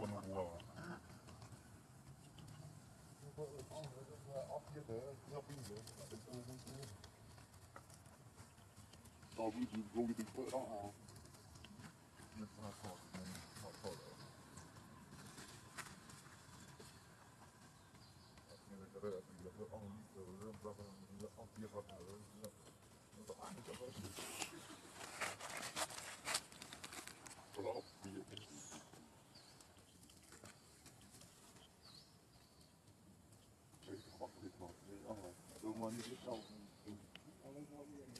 gewoon een Ik heb het niet, ik heb ik heb ik ik ik ik ik ik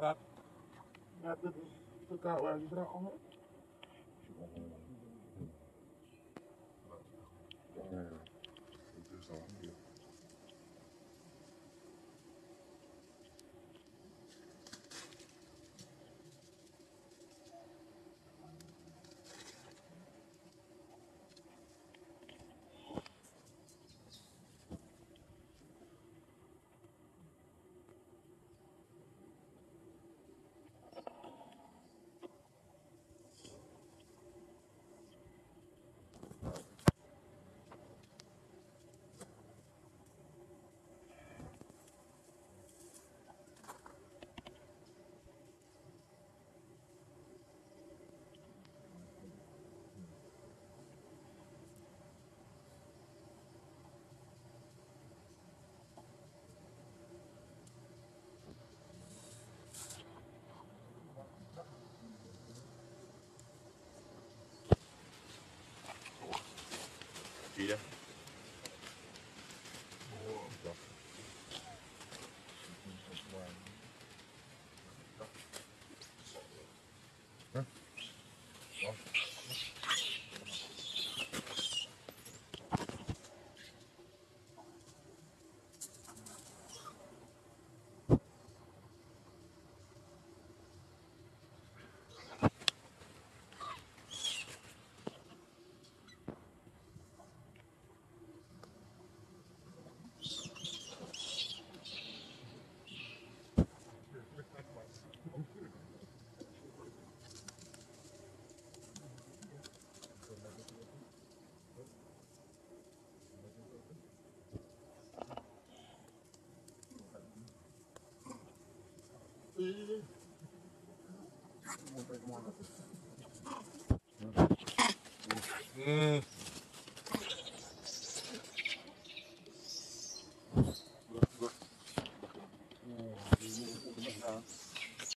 Ja. Ja, dat is totaal uitgedragen. Peter. Mm.